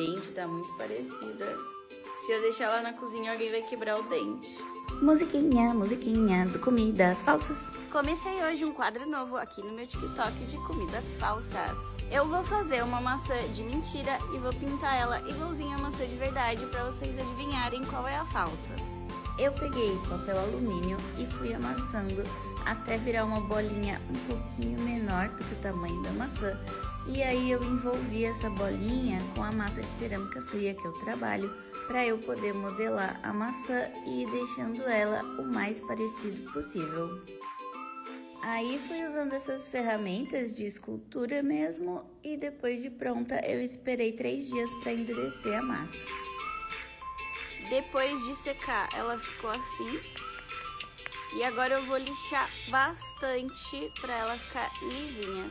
Gente, tá muito parecida. Se eu deixar ela na cozinha, alguém vai quebrar o dente. Musiquinha, musiquinha do Comidas Falsas. Comecei hoje um quadro novo aqui no meu TikTok de comidas falsas. Eu vou fazer uma maçã de mentira e vou pintar ela igualzinha a maçã de verdade para vocês adivinharem qual é a falsa. Eu peguei papel alumínio e fui amassando até virar uma bolinha um pouquinho menor do que o tamanho da maçã. E aí eu envolvi essa bolinha com a massa de cerâmica fria que eu trabalho para eu poder modelar a maçã e ir deixando ela o mais parecido possível. Aí fui usando essas ferramentas de escultura mesmo e depois de pronta eu esperei três dias para endurecer a massa. Depois de secar, ela ficou assim. E agora eu vou lixar bastante para ela ficar lisinha.